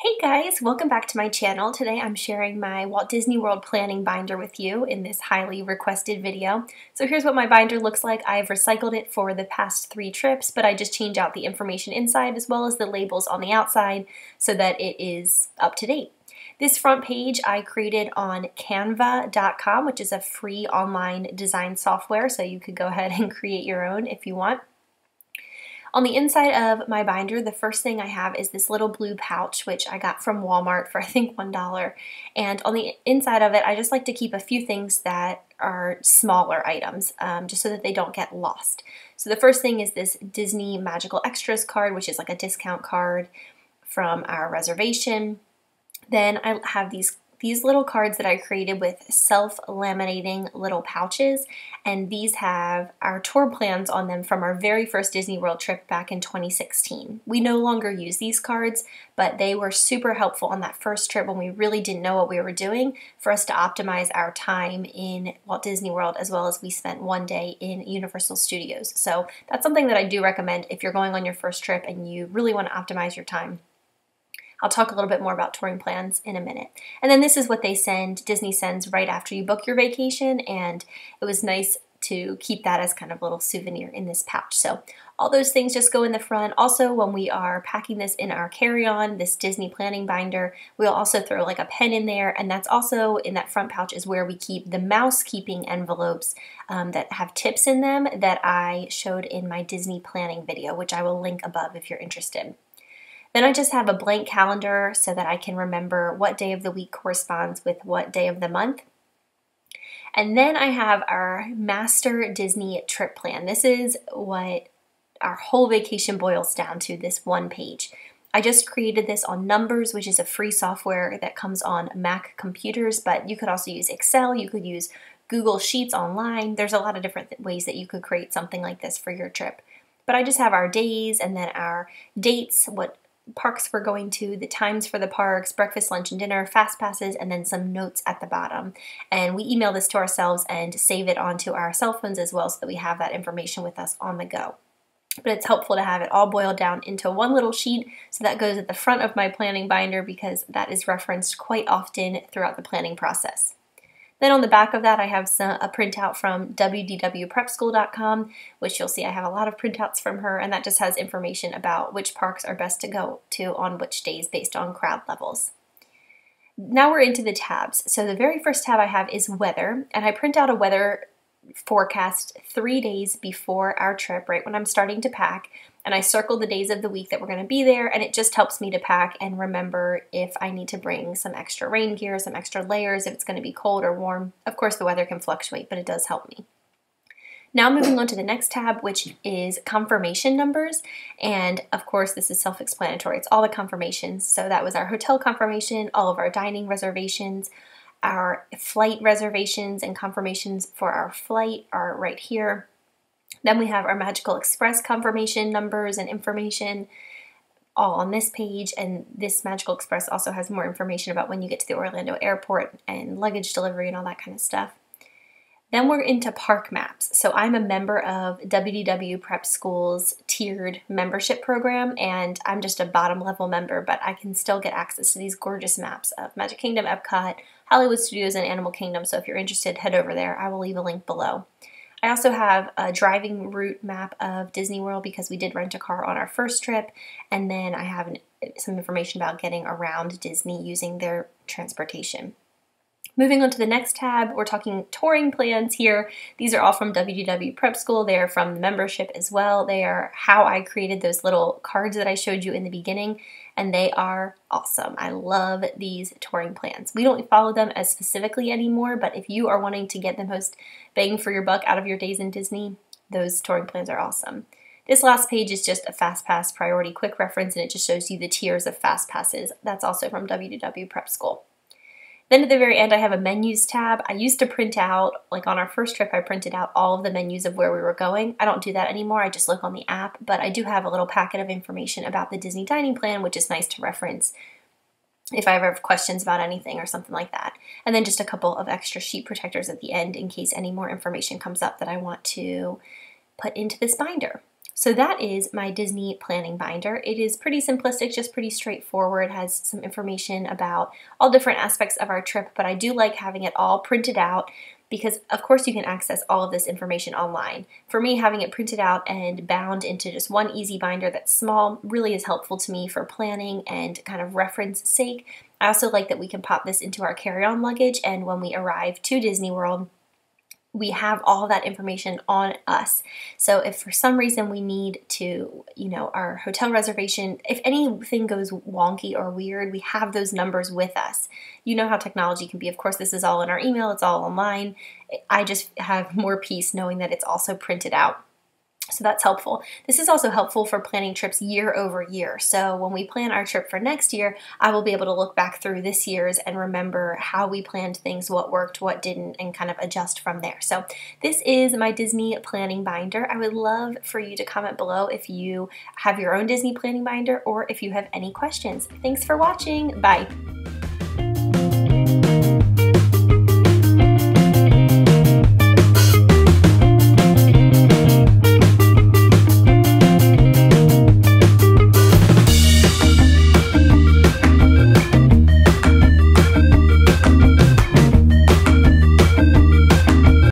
Hey guys, welcome back to my channel. Today I'm sharing my Walt Disney World planning binder with you in this highly requested video. So here's what my binder looks like. I've recycled it for the past three trips, but I just change out the information inside as well as the labels on the outside so that it is up to date. This front page I created on canva.com, which is a free online design software, so you could go ahead and create your own if you want. On the inside of my binder, the first thing I have is this little blue pouch, which I got from Walmart for I think $1. And on the inside of it, I just like to keep a few things that are smaller items, um, just so that they don't get lost. So the first thing is this Disney Magical Extras card, which is like a discount card from our reservation. Then I have these these little cards that I created with self-laminating little pouches and these have our tour plans on them from our very first Disney World trip back in 2016. We no longer use these cards, but they were super helpful on that first trip when we really didn't know what we were doing for us to optimize our time in Walt Disney World as well as we spent one day in Universal Studios. So that's something that I do recommend if you're going on your first trip and you really want to optimize your time. I'll talk a little bit more about touring plans in a minute. And then this is what they send, Disney sends right after you book your vacation, and it was nice to keep that as kind of a little souvenir in this pouch. So all those things just go in the front. Also, when we are packing this in our carry-on, this Disney planning binder, we'll also throw like a pen in there, and that's also in that front pouch is where we keep the Mousekeeping envelopes um, that have tips in them that I showed in my Disney planning video, which I will link above if you're interested. Then I just have a blank calendar so that I can remember what day of the week corresponds with what day of the month. And then I have our master Disney trip plan. This is what our whole vacation boils down to, this one page. I just created this on Numbers, which is a free software that comes on Mac computers, but you could also use Excel, you could use Google Sheets online. There's a lot of different ways that you could create something like this for your trip. But I just have our days and then our dates, what parks we're going to, the times for the parks, breakfast, lunch, and dinner, fast passes, and then some notes at the bottom. And we email this to ourselves and save it onto our cell phones as well so that we have that information with us on the go. But it's helpful to have it all boiled down into one little sheet, so that goes at the front of my planning binder because that is referenced quite often throughout the planning process. Then on the back of that, I have some, a printout from wdwprepschool.com, which you'll see I have a lot of printouts from her, and that just has information about which parks are best to go to on which days based on crowd levels. Now we're into the tabs. So the very first tab I have is weather, and I print out a weather forecast three days before our trip, right when I'm starting to pack, and I circle the days of the week that we're going to be there and it just helps me to pack and remember if I need to bring some extra rain gear, some extra layers, if it's going to be cold or warm. Of course the weather can fluctuate, but it does help me. Now moving on to the next tab, which is confirmation numbers. And of course, this is self-explanatory. It's all the confirmations. So that was our hotel confirmation, all of our dining reservations, our flight reservations and confirmations for our flight are right here. Then we have our Magical Express confirmation numbers and information all on this page and this Magical Express also has more information about when you get to the Orlando airport and luggage delivery and all that kind of stuff. Then we're into park maps. So I'm a member of WDW Prep School's tiered membership program and I'm just a bottom level member, but I can still get access to these gorgeous maps of Magic Kingdom, Epcot, Hollywood Studios, and Animal Kingdom. So if you're interested, head over there. I will leave a link below. I also have a driving route map of Disney World because we did rent a car on our first trip, and then I have an, some information about getting around Disney using their transportation. Moving on to the next tab, we're talking touring plans here. These are all from WDW Prep School. They are from the membership as well. They are how I created those little cards that I showed you in the beginning, and they are awesome. I love these touring plans. We don't follow them as specifically anymore, but if you are wanting to get the most bang for your buck out of your days in Disney, those touring plans are awesome. This last page is just a Fast Pass priority quick reference and it just shows you the tiers of Fast Passes. That's also from WDW Prep School. Then at the very end, I have a menus tab. I used to print out, like on our first trip, I printed out all of the menus of where we were going. I don't do that anymore. I just look on the app, but I do have a little packet of information about the Disney dining plan, which is nice to reference if I ever have questions about anything or something like that. And then just a couple of extra sheet protectors at the end in case any more information comes up that I want to put into this binder. So that is my Disney planning binder. It is pretty simplistic, just pretty straightforward, has some information about all different aspects of our trip, but I do like having it all printed out because of course you can access all of this information online. For me, having it printed out and bound into just one easy binder that's small really is helpful to me for planning and kind of reference sake. I also like that we can pop this into our carry-on luggage and when we arrive to Disney World, we have all that information on us. So if for some reason we need to, you know, our hotel reservation, if anything goes wonky or weird, we have those numbers with us. You know how technology can be. Of course, this is all in our email, it's all online. I just have more peace knowing that it's also printed out. So that's helpful. This is also helpful for planning trips year over year. So when we plan our trip for next year, I will be able to look back through this year's and remember how we planned things, what worked, what didn't, and kind of adjust from there. So this is my Disney planning binder. I would love for you to comment below if you have your own Disney planning binder or if you have any questions. Thanks for watching. Bye.